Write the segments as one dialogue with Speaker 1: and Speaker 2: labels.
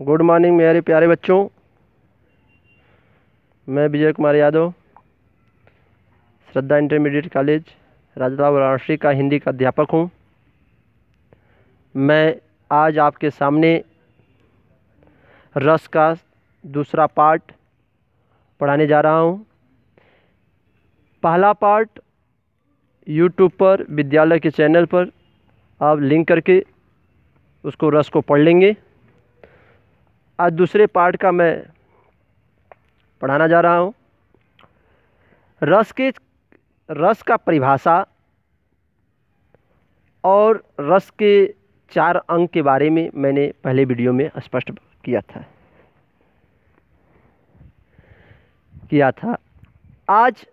Speaker 1: Good morning मेरे प्यारे बच्चों। मैं विजय कुमार यादव, श्रद्धा इंटरमीडिएट कॉलेज राजदा वाराणसी का हिंदी का अध्यापक हूँ। मैं आज आपके सामने रस का दूसरा पार्ट पढ़ाने जा रहा हूँ। पहला पार्ट यूट्यूब पर, विद्यालय के चैनल पर आप लिंक करके उसको रस को पढ़ लेंगे। आज दूसरे पार्ट का मैं पढ़ाना जा रहा हूँ। रस के, रस का परिभाषा और रस के चार अंग के बारे में मैंने पहले वीडियो में स्पष्ट किया था। किया था। आज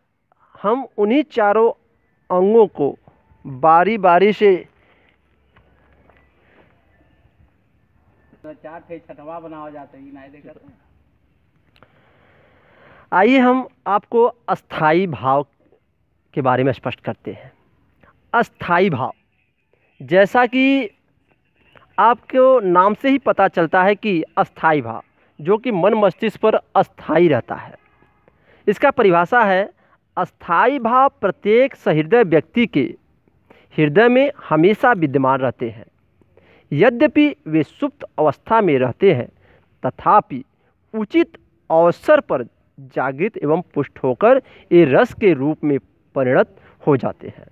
Speaker 1: हम उन्हीं चारों अंगों को बारी बारी से
Speaker 2: तो चार छठवा बनावा
Speaker 1: आइए हम आपको अस्थाई भाव के बारे में स्पष्ट करते हैं। अस्थाई भाव। जैसा कि आपको नाम से ही पता चलता है कि अस्थाई भाव, जो कि मन मस्तिष्क पर अस्थाई रहता है। इसका परिभाषा है अस्थाई भाव प्रत्येक सहृदय व्यक्ति के हृदय में हमेशा विद्यमान रहते हैं। यद्यपि वे सुप्त अवस्था में रहते हैं, तथापि उचित अवसर पर जागृत एवं पुष्ट होकर ये रस के रूप में परिणत हो जाते हैं।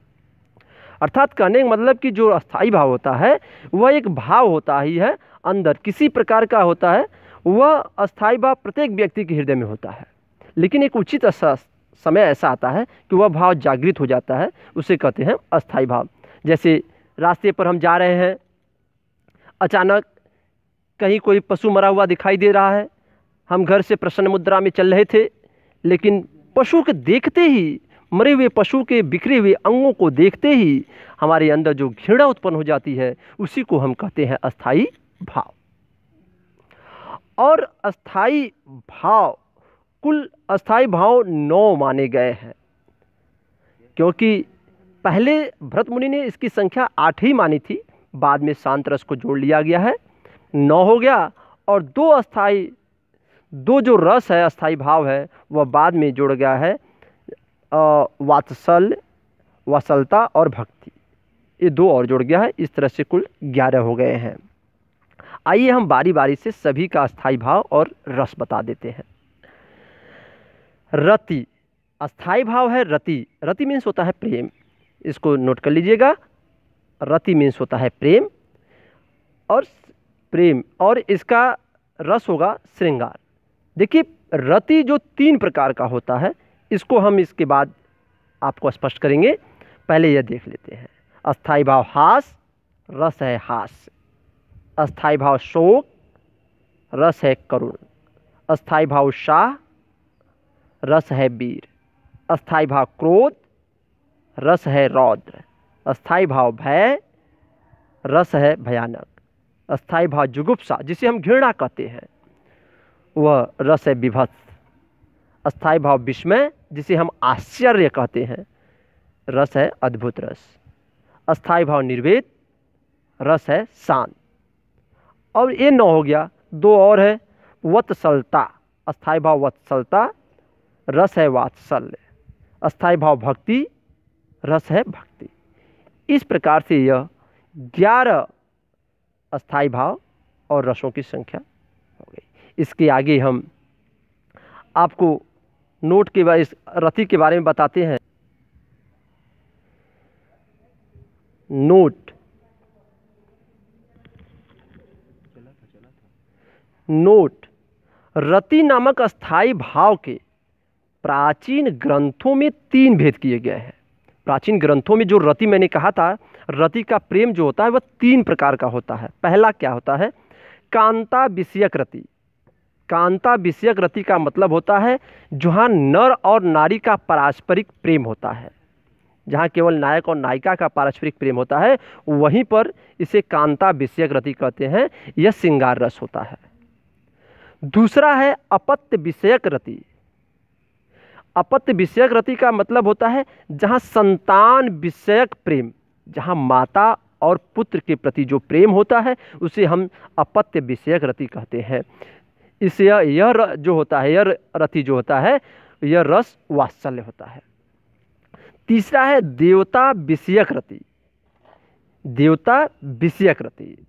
Speaker 1: अर्थात कहने का मतलब कि जो अस्थाई भाव होता है, वह एक भाव होता ही है, अंदर किसी प्रकार का होता है, वह अस्थाई भाव प्रत्येक व्यक्ति के हृदय में होता है। लेकिन एक उचित समय ऐसा आता है कि वह भाव जागृत हो जाता है, उसे कहते हैं अस्थाई भाव। जैसे रास्ते पर हम जा रहे हैं अचानक कहीं कोई पशु मरा हुआ दिखाई दे रहा है। हम घर से प्रसन्न मुद्रा में चल रहे थे, लेकिन पशु के देखते ही, मरे हुए पशु के बिखरे हुए अंगों को देखते ही हमारे अंदर जो घृणा उत्पन्न हो जाती है, उसी को हम कहते हैं अस्थाई भाव। और अस्थाई भाव, कुल अस्थाई भाव नौ माने गए हैं। क्योंकि पहले भरत मुनि ने इसकी संख्या आठ ही मानी थी बाद में शांत रस को जोड़ लिया गया है। नौ हो गया और दो अस्थाई दो जो रस है अस्थाई भाव है, वह बाद में जोड़ गया है वात्सल वसलता और भक्ति। ये दो और जुड़ गया है, इस तरह से कुल ग्यारह हो गए हैं। आइए हम बारी बारी से सभी का अस्थाई भाव और रस बता देते हैं। रति अस्थाई भाव है रति। रति मीन्स होता है प्रेम। इसको नोट कर लीजिएगा। रति मीन्स होता है प्रेम, और प्रेम, और इसका रस होगा श्रृंगार। देखिए, रति जो तीन प्रकार का होता है, इसको हम इसके बाद आपको स्पष्ट करेंगे। पहले यह देख लेते हैं। अस्थाई भाव हास, रस है हास। अस्थाई भाव शोक, रस है करुण। अस्थाई भाव शाह, रस है वीर। अस्थाई भाव क्रोध, रस है रौद्र। अस्थाई भाव भय, रस है भयानक। अस्थाई भाव जुगुप्सा, जिसे हम घृणा कहते हैं, वह रस है विभत्स। अस्थाई भाव विस्मय, जिसे हम आश्चर्य कहते हैं, रस है अद्भुत रस। अस्थाई भाव निर्वेद, रस है शांत। और ये नौ हो गया, दो और है, वत्सलता। अस्थाई भाव वत्सलता, रस है वात्सल्य। अस्थाई भाव भक्ति, रस है भक्ति। इस प्रकार से यह ग्यारह अस्थाई भाव और रसों की संख्या हो गई। इसके आगे हम आपको नोट के बारे रति के बारे में बताते हैं। नोट। नोट। रति नामक अस्थाई भाव के प्राचीन ग्रंथों में तीन भेद किए गए हैं। प्राचीन ग्रंथों में जो रति मैंने कहा था, रति का प्रेम जो होता है वह तीन प्रकार का होता है। पहला क्या होता है? कांता विषयक रति। कांता विषयक रति का मतलब होता है जहाँ नर और नारी का पारस्परिक प्रेम होता है। जहाँ केवल नायक और नायिका का पारस्परिक प्रेम होता है, वहीं पर इसे कांता विषयक रति कहते हैं, यह श्रृंगार रस होता है। दूसरा है अपत्य विषयक रति। अपत्य विषयक रति का मतलब होता है जहाँ संतान विषयक प्रेम, जहाँ माता और पुत्र के प्रति जो प्रेम होता है, उसे हम अपत्य विषयक रति कहते हैं। इससे यह यह जो होता है, यह रति जो होता है, यह रस वात्सल्य होता है। तीसरा है देवता विषयक रति। देवता विषयक रति।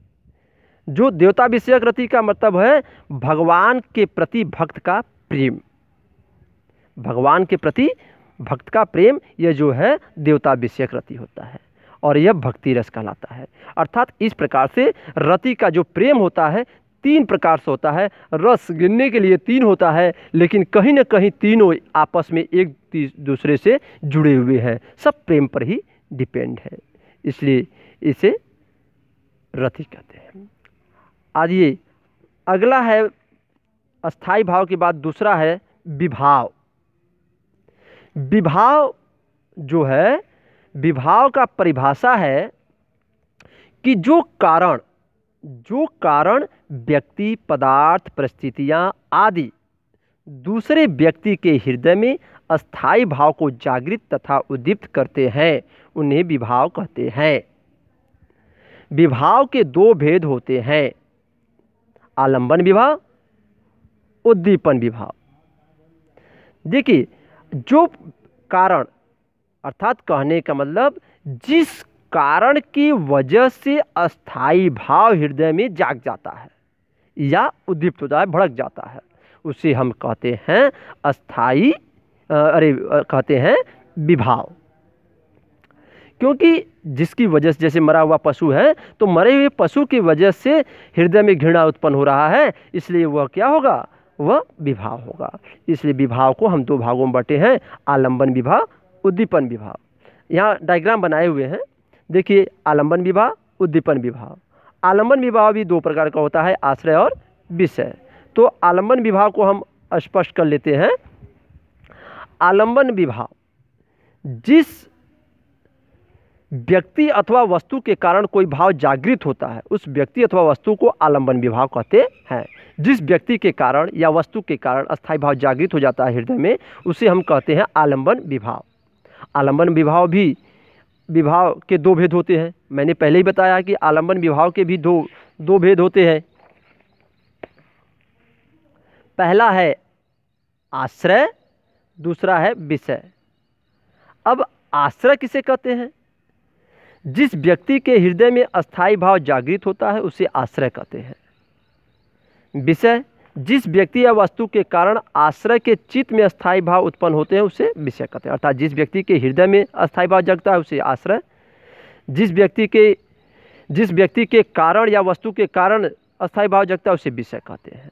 Speaker 1: जो देवता विषयक रति का मतलब है भगवान के प्रति भक्त का प्रेम। भगवान के प्रति भक्त का प्रेम यह जो है देवता विषयक रति होता है और यह भक्ति रस कहलाता है। अर्थात इस प्रकार से रति का जो प्रेम होता है, तीन प्रकार से होता है। रस गिनने के लिए तीन होता है, लेकिन कहीं ना कहीं तीनों आपस में एक दूसरे से जुड़े हुए हैं। सब प्रेम पर ही डिपेंड है। इसलिए इसे रति कहते हैं। आज ये अगला है अस्थाई भाव के बाद दूसरा है, विभाव। विभाव जो है, विभाव का परिभाषा है कि जो कारण जो कारण व्यक्ति, पदार्थ, परिस्थितियाँ आदि दूसरे व्यक्ति के हृदय में अस्थाई भाव को जागृत तथा उद्दीप्त करते हैं, उन्हें विभाव कहते हैं। विभाव के दो भेद होते हैं। आलंबन विभाव, उद्दीपन विभाव। देखिए जो कारण, अर्थात कहने का मतलब जिस कारण की वजह से अस्थाई भाव हृदय में जाग जाता है या उद्दीप्त है, भड़क जाता है, उसे हम कहते हैं अस्थाई अरे कहते हैं विभाव। क्योंकि जिसकी वजह से जैसे मरा हुआ पशु है तो मरे हुए पशु की वजह से हृदय में घृणा उत्पन्न हो रहा है, इसलिए वह क्या होगा? वह विभाव होगा। इसलिए विभाव को हम दो भागों में बांटे हैं, आलंबन विभाव उद्दीपन विभाव यहाँ डायग्राम बनाए हुए हैं। देखिए, आलंबन विभाव उद्दीपन विभाव आलंबन विभाव भी दो प्रकार का होता है, आश्रय और विषय। तो आलंबन विभाव को हम स्पष्ट कर लेते हैं। आलंबन विभाव जिस व्यक्ति अथवा वस्तु के कारण कोई भाव जागृत होता है, उस व्यक्ति अथवा वस्तु को आलंबन विभाव कहते हैं। जिस व्यक्ति के कारण या वस्तु के कारण अस्थायी भाव जागृत हो जाता है हृदय में, उसे हम कहते हैं आलंबन विभाव। आलंबन विभाव भी, विभाव के दो भेद होते हैं। मैंने पहले ही बताया कि आलंबन विभाव के भी दो दो भेद होते हैं। पहला है आश्रय, दूसरा है विषय। अब आश्रय किसे कहते हैं? जिस व्यक्ति के हृदय में अस्थाई भाव जागृत होता है, उसे आश्रय कहते हैं। विषय, जिस व्यक्ति या वस्तु के कारण आश्रय के चित्त में अस्थाई भाव उत्पन्न होते हैं, उसे विषय कहते हैं। अर्थात जिस व्यक्ति के हृदय में अस्थाई भाव जगता है, उसे आश्रय। जिस व्यक्ति के, जिस व्यक्ति के कारण या वस्तु के कारण अस्थाई भाव जगता है, उसे विषय कहते हैं।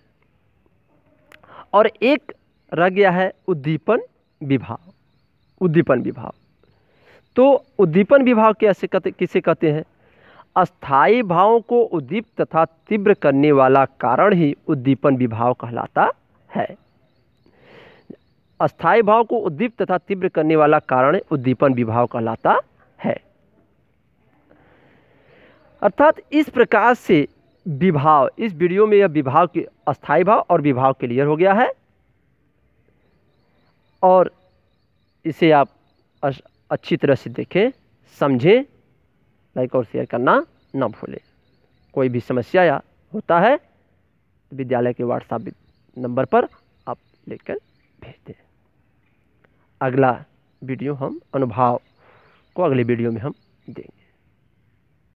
Speaker 1: और एक रह गया है उद्दीपन विभाव। उद्दीपन विभाव। तो उद्दीपन विभाव कैसे कहते किसे कहते हैं? अस्थाई भावों को उद्दीप तथा तीव्र करने वाला कारण ही उद्दीपन विभाव कहलाता है। अस्थाई भाव को उद्दीप तथा तीव्र करने वाला कारण उद्दीपन विभाव कहलाता है। अर्थात इस प्रकार से विभाव, इस वीडियो में यह विभाव के अस्थाई भाव और विभाव क्लियर हो गया है। और इसे आप अच्छी तरह से देखें, समझें, लाइक और शेयर करना ना भूलें। कोई भी समस्या या होता है, विद्यालय के व्हाट्सएप नंबर पर आप लेकर भेज दें। अगला वीडियो हम, अनुभाव को अगले वीडियो में हम देंगे।